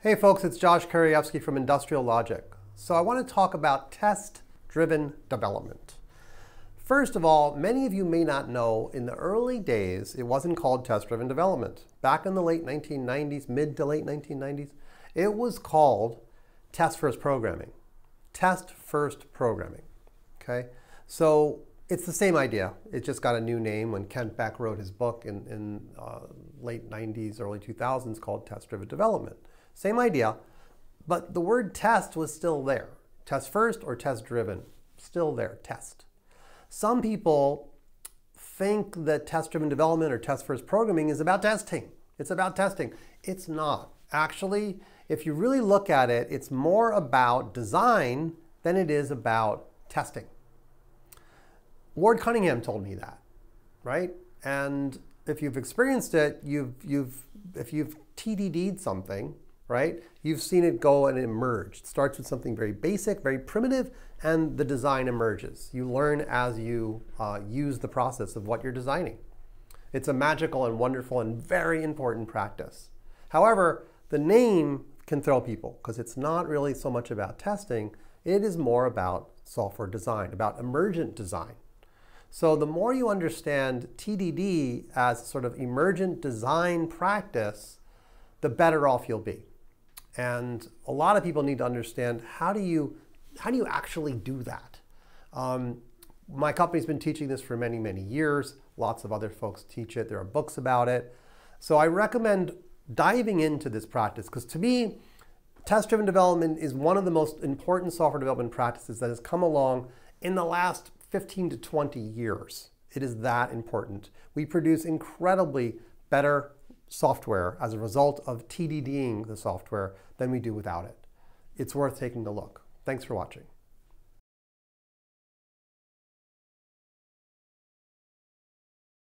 Hey folks, it's Josh Kerievsky from Industrial Logic. So I want to talk about test-driven development. First of all, many of you may not know, in the early days, it wasn't called test-driven development. Back in the late 1990s, mid to late 1990s, it was called test-first programming. Test-first programming, okay? So it's the same idea. It just got a new name when Kent Beck wrote his book in, in uh, late 90s, early 2000s called test-driven development. Same idea, but the word test was still there. Test first or test driven, still there, test. Some people think that test driven development or test first programming is about testing. It's about testing. It's not. Actually, if you really look at it, it's more about design than it is about testing. Ward Cunningham told me that, right? And if you've experienced it, you've, you've, if you've TDD'd something, right? You've seen it go and emerge. It starts with something very basic, very primitive, and the design emerges. You learn as you uh, use the process of what you're designing. It's a magical and wonderful and very important practice. However, the name can throw people because it's not really so much about testing. It is more about software design, about emergent design. So the more you understand TDD as sort of emergent design practice, the better off you'll be. And a lot of people need to understand how do you, how do you actually do that? Um, my company's been teaching this for many, many years. Lots of other folks teach it. There are books about it. So I recommend diving into this practice because to me, test-driven development is one of the most important software development practices that has come along in the last 15 to 20 years. It is that important. We produce incredibly better software as a result of TDDing the software than we do without it. It's worth taking a look. Thanks for watching.